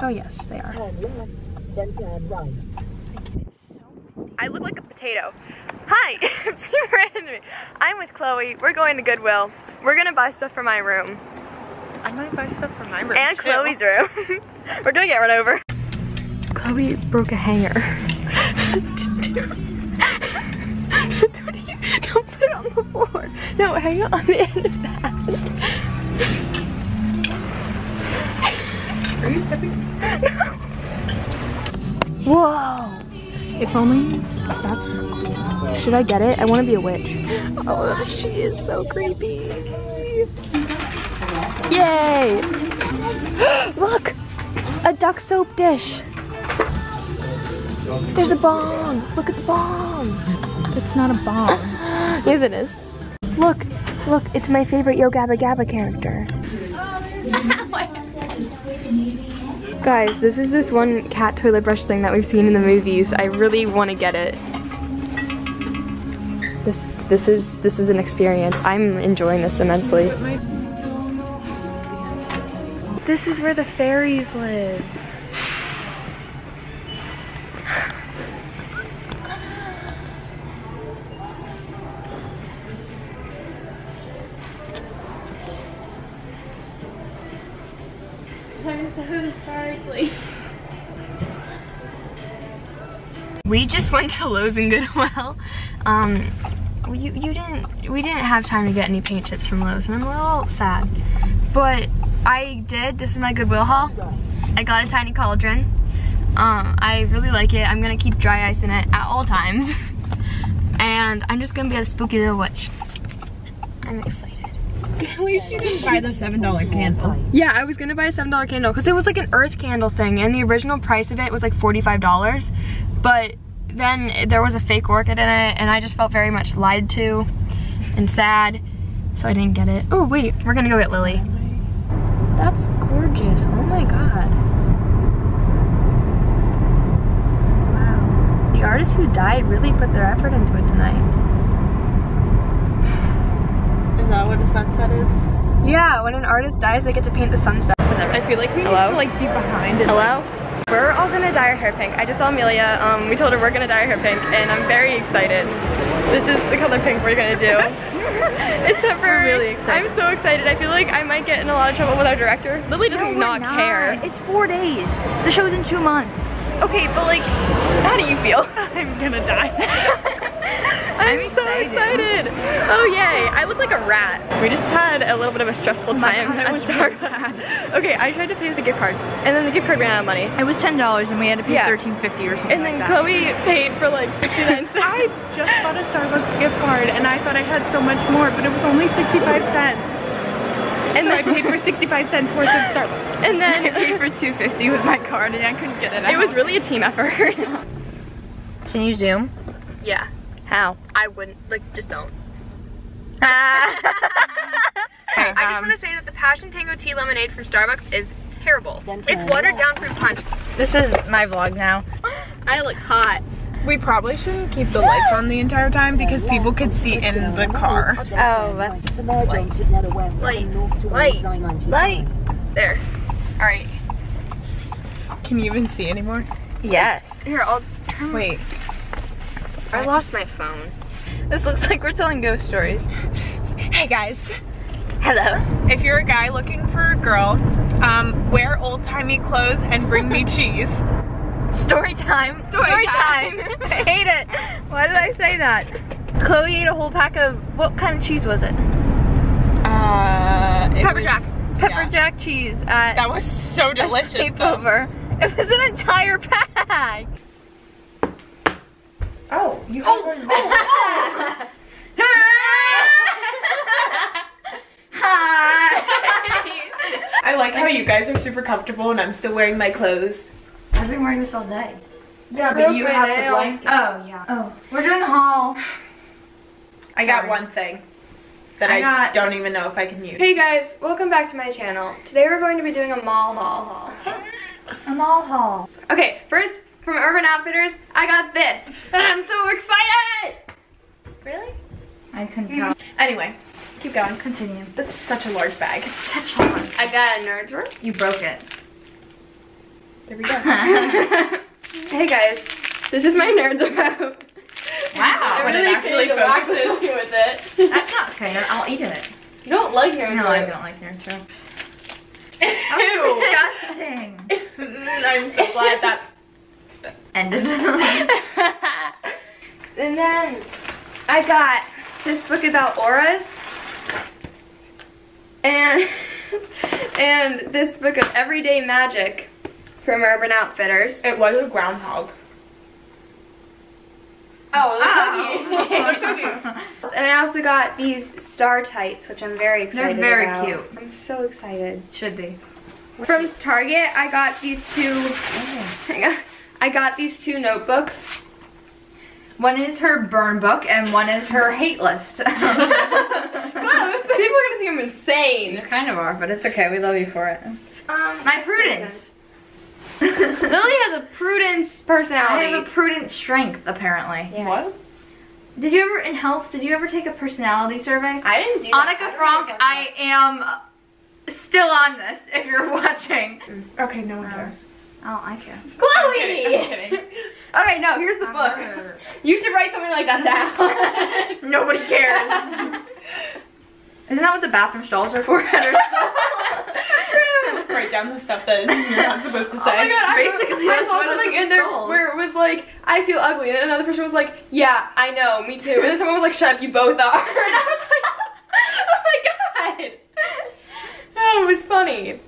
Oh yes, they are. Turn left, then turn right. I look like a potato. Hi. I'm with Chloe. We're going to Goodwill. We're gonna buy stuff for my room I might buy stuff for my room and too. Chloe's room. We're gonna get run over. Chloe broke a hanger. Don't don't put it on the floor. No, hang it on the end of that. Are you stepping? Whoa. If only that's. Should I get it? I want to be a witch. Oh, she is so creepy. Yay! Look! A duck soap dish. There's a bomb. Look at the bomb. It's not a bomb. Yes, it is. Look, look, it's my favorite Yo Gabba Gabba character. Guys, this is this one cat toilet brush thing that we've seen in the movies. I really want to get it. This this is this is an experience. I'm enjoying this immensely. This is where the fairies live. We just went to Lowe's and Goodwill. Um, you, you didn't, we didn't have time to get any paint chips from Lowe's and I'm a little sad. But I did, this is my Goodwill haul. I got a tiny cauldron. Um, I really like it. I'm gonna keep dry ice in it at all times. and I'm just gonna be a spooky little witch. I'm excited. At least you didn't buy the seven dollar candle. Yeah, I was gonna buy a seven dollar candle because it was like an earth candle thing, and the original price of it was like forty five dollars. But then there was a fake orchid in it, and I just felt very much lied to and sad, so I didn't get it. Oh wait, we're gonna go get Lily. That's gorgeous. Oh my god. Wow. The artist who died really put their effort into it tonight. Is that what a sunset is? Yeah, when an artist dies, they get to paint the sunset. I feel like we Hello? need to like be behind it. Hello? We're all gonna dye our hair pink. I just saw Amelia. Um, we told her we're gonna dye our hair pink, and I'm very excited. This is the color pink we're gonna do. Except for, We're really excited. I'm so excited. I feel like I might get in a lot of trouble with our director. Lily does not care. It's four days. The show's in two months. Okay, but like, how do you feel? I'm gonna die. I'm, I'm so excited. excited. Oh yay! I look like a rat. We just had a little bit of a stressful time God, at Starbucks. okay, I tried to pay with the gift card, and then the gift card ran out of money. It was ten dollars, and we had to pay Yeah. thirteen fifty or something And then like. Chloe paid for like 69 cents. I just bought a Starbucks gift card and I thought I had so much more, but it was only 65 cents. and So I paid for 65 cents worth of Starbucks. and then I paid for two fifty with my card, and I couldn't get it out. it was really a team effort. Can you zoom? yeah. How? I wouldn't like just don't. Okay, I just um, want to say that the Passion Tango tea lemonade from Starbucks is terrible. It's watered down fruit punch. This is my vlog now. I look hot. We probably shouldn't keep the lights on the entire time because people could see in the car. Oh, that's To merge onto Nether West Light. and north towards Light. I-95. Light. There. All right. Can you even see anymore? yes. Here, I'll turn. Wait. I lost my phone. This looks like we're telling ghost stories. Hey guys, Hello. if you're a guy looking for a girl, um, wear old timey clothes and bring me cheese. Story time. Story, time. I hate it. Why did I say that? Chloe ate a whole pack of what kind of cheese was it? Uh, it Pepper was- jack. Pepper yeah. jack cheese at That was so a delicious. though. sleepover. It was an entire pack. Oh, you oh. have I like how you guys are super comfortable and I'm still wearing my clothes. I've been wearing this all day. Yeah, but you have the blanket. Oh yeah. Oh, we're doing a haul. I got Sorry. one thing that I I, don't even know if I can use. Hey guys, welcome back to my channel. Today we're going to be doing a mall haul haul. A mall haul. Okay, first from Urban Outfitters, I got this, and I'm so excited. Really? I couldn't mm-hmm. tell. Anyway, keep going. Continue. That's such a large bag. Such a lot. I got a Nerds Rope. You broke it. There we go. hey guys, this is my Nerds Rope. Wow. I really actually actually focuses. with it. That's not fair. I'll eat it. You don't like nerds No, I don't like nerd jokes. Ew. Disgusting. I'm so glad that's Ended. And then I got this book about auras. And and this book of everyday magic from Urban Outfitters. It was a groundhog. Oh, oh. And I also got these star tights, which I'm very excited about. They're very about. cute. I'm so excited. Should be. From Target, I got these two. I got, I got these two notebooks. One is her burn book and one is her hate list. Close. People are gonna think I'm insane. you kind of are, but it's okay. We love you for it. Um, My prudence. Lily has a prudence personality. I have a prudent strength, apparently. Yes. What? Did you ever, in health, did you ever take a personality survey? I didn't do that. Annika I Frank, I am still on this if you're watching. Okay, no one cares. Oh, I care. Chloe! I'm kidding. Okay, no, here's the book. You should write something like that down. Nobody cares. Isn't that what the bathroom stalls are for? True. Write down the stuff that you're not supposed to say. Oh my god, I Basically, I that's saw something in there installed. where it was like, I feel ugly, and another person was like, yeah, I know, me too. And then someone was like, shut up, you both are. And I was like, oh my god. Oh, it was funny.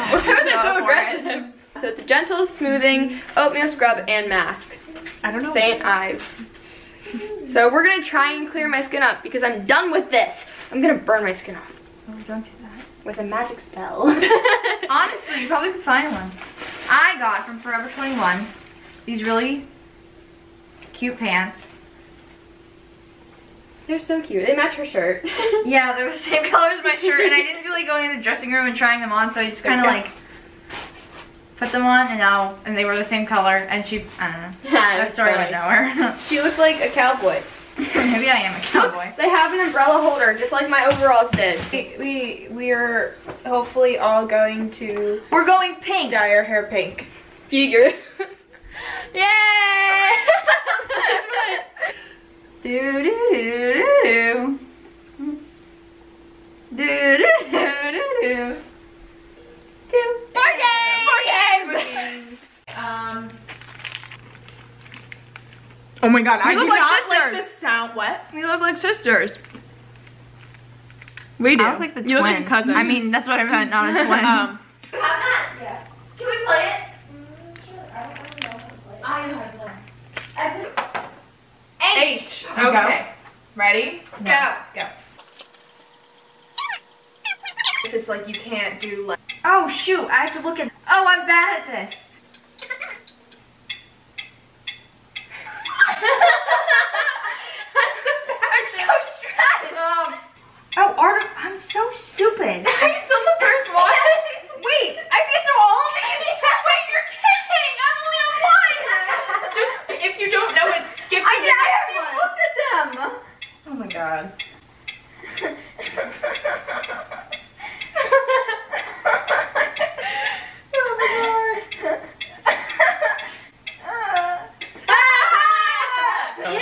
Ow! Ew. Why was so aggressive? So it's a gentle smoothing oatmeal scrub and mask. I don't know. St. Ives. So we're gonna try and clear my skin up because I'm done with this. I'm gonna burn my skin off Oh, don't do that. with a magic spell. Honestly, you probably could find one. I got from Forever 21 these really cute pants. They're so cute. They match her shirt. Yeah, they're the same color as my shirt, and I didn't feel like going to the dressing room and trying them on, so I just kind of like put them on, and now, and they were the same color, and she, I don't know. Yeah, that story funny. went nowhere. She looked like a cowboy. Maybe I am a cowboy. They have an umbrella holder, just like my overalls did. We, we we are hopefully all going to We're going pink. dye our hair pink. Figure. Yay! Do do do do do. Do do do do do. Do. Four days! Um. Oh my god, I look do like not like the sound. What? We look like sisters. We do. I look like the you look like twin. a cousin. I mean, that's what I meant, not a twin. um. Have that? Yeah. Can we play it? I know how to play. I put H. Okay. Ready? Go. Go. If It's like you can't do like. oh shoot, I have to look at. Oh, I'm bad at this. I'm so stressed. Um, oh, art. I'm so stupid. Are you still in the first one? Wait, I have to get through all of these. Wait, you're kidding. I'm only on one. Just if you don't know it, skip. I to the did. I next haven't even one. looked at them. Oh my god. No.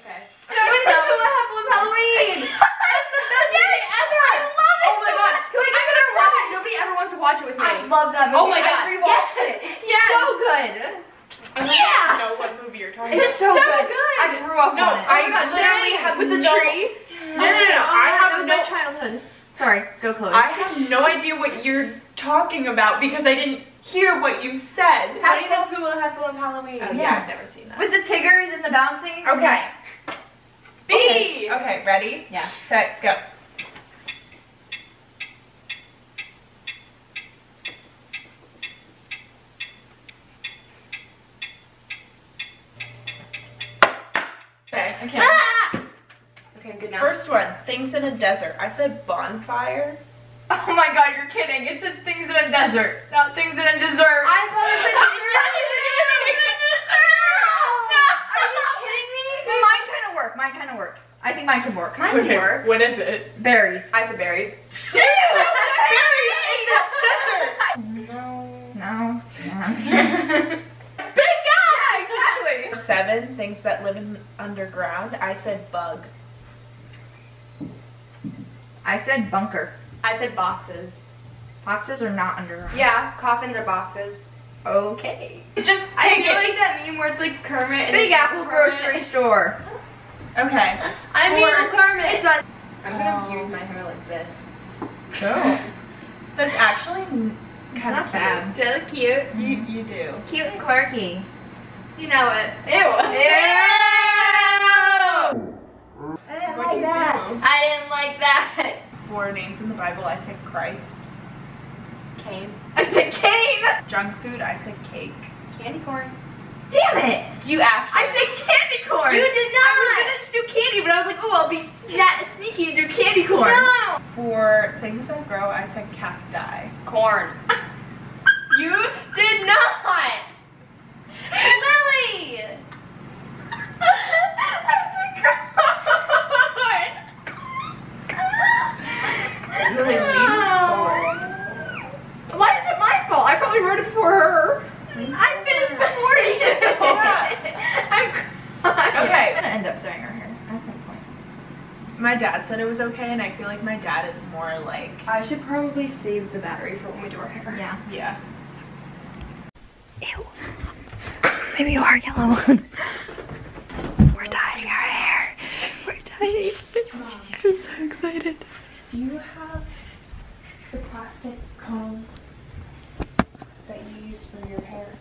Okay. What is it? Hula Hoop Halloween. That's the best movie ever. I love it. Oh my so god. much. Can we just gonna watch it? Nobody ever wants to watch it with me. I love that movie. Oh my God. I rewatched Yes. it. It's Yes. so good. I don't Yeah. know what movie you're talking It's about. so, so good. good. I grew up No, on it. I Oh my God, literally same. have with the no- tree. No, no, no, no. I have no. childhood. Sorry, go Chloe. I have no idea what you're talking about because I didn't hear what you said. How do you know Hula Hoop Halloween? Oh, Yeah. I've never seen that. With the Tiggers and the bouncing. Okay. B. Okay, okay, ready? Yeah. Set, go. Okay. Okay. Ah! Okay, good now. First one, things in a desert. I said bonfire. Oh my god, you're kidding. It said things in a desert, not things in a dessert. I thought it said Mine kind of works. I think mine can work. Mine okay. can work. What is it? Berries. I said berries. berries in the desert. No. No. Yeah. Big guy. Yeah, exactly. Seven things that live in underground. I said bug. I said bunker. I said boxes. Boxes are not underground. Yeah, coffins are boxes. Okay. Just I feel it. like that meme where it's like Kermit and Big Apple Kermit. grocery store. Okay. I'm Or- a Kermit. It's on. I'm gonna Oh. use my hair like this. That's actually kind Not of bad. Do I look cute? cute. You, you do. Cute and quirky. You know it. Ew. What'd you do? I didn't like that. Four names in the Bible, I said Christ. Cane. I said cane. Junk food, I said cake. Candy corn. Damn it! Did you actually? I said candy corn. You did not. I was gonna just do candy, but I was like, oh, I'll be sneaky and do candy corn. No. For things that grow, I said cacti. Corn. you did not. Lily. I said corn. Lily, lean forward. Why is it my fault? I probably wrote it for her. I finished before you. I'm I'm okay. gonna end up throwing her hair at some point. My dad said it was okay, and I feel like my dad is more like, I should probably save the battery for when we do our hair. Yeah. yeah. Ew. Maybe you are yellow. We're dyeing our hair. We're dyeing. I'm so excited. Do you have the plastic comb that you use for your hair?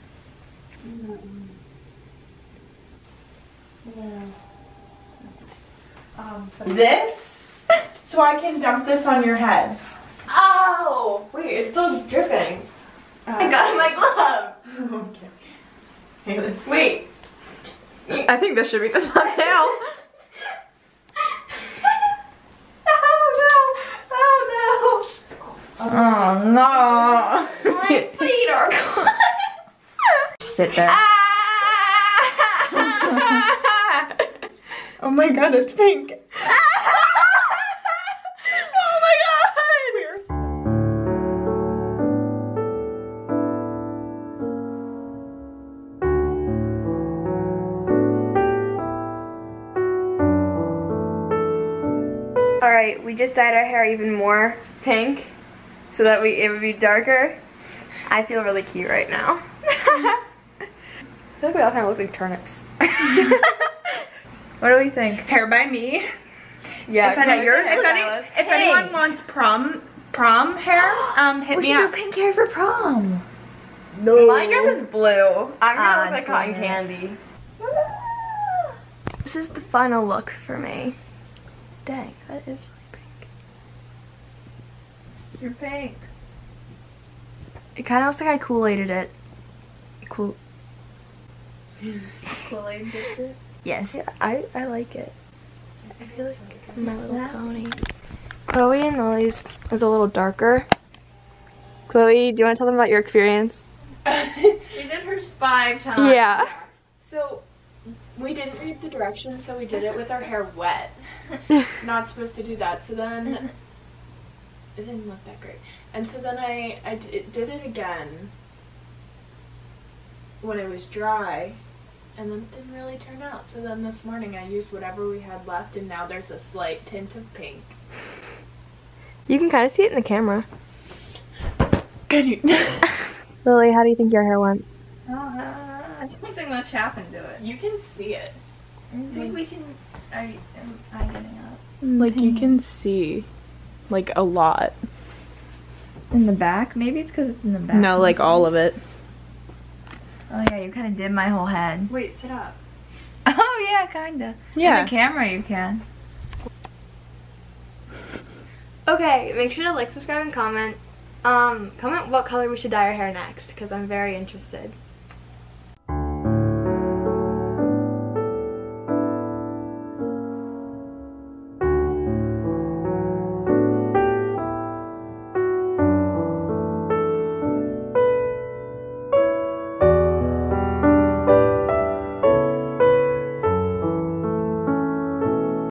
Yeah. Um, this? So I can dump this on your head. Oh, wait, it's still dripping. I got it in my glove. okay. Hayley. Wait. I think this should be the thumbnail. oh no! Oh no! Oh no! My feet are cold. Sit there. Ah. oh my god, it's pink. All right, we just dyed our hair even more pink so that we it would be darker. I feel really cute right now. I feel like we all kind of look like turnips. What do we think? Hair by me. Yeah, if any, yours if, any, if anyone wants prom prom hair, um, hit We me should do pink hair for prom. No. My dress is blue. I'm gonna Ah, look like cotton candy. This is the final look for me. Dang, that is really pink. You're pink. It kind of looks like I Kool-Aided it. Cool. Kool-Aid dipped it. Yes. Yeah, I, I like it. I feel like my little pony. Chloe and Lily's is a little darker. Chloe, do you want to tell them about your experience? She did hers five times. Yeah. So we didn't read the directions, so we did it with our hair wet. Not supposed to do that. So then it didn't look that great. And so then I I d- did it again when it was dry. And then it didn't really turn out. So then this morning I used whatever we had left, and now there's a slight tint of pink. You can kind of see it in the camera. Can you? Lily, how do you think your hair went? Oh, don't much happened to it. you can see it. I think we can. Are you, am I getting up? Like you can see, like a lot. In the back? Maybe it's because it's in the back. No, like all of it. Oh yeah, you kind of did my whole head. Wait, sit up. Oh yeah, kinda. Yeah. In the camera, you can. Okay, make sure to like, subscribe, and comment. Um, comment what color we should dye our hair next, because I'm very interested.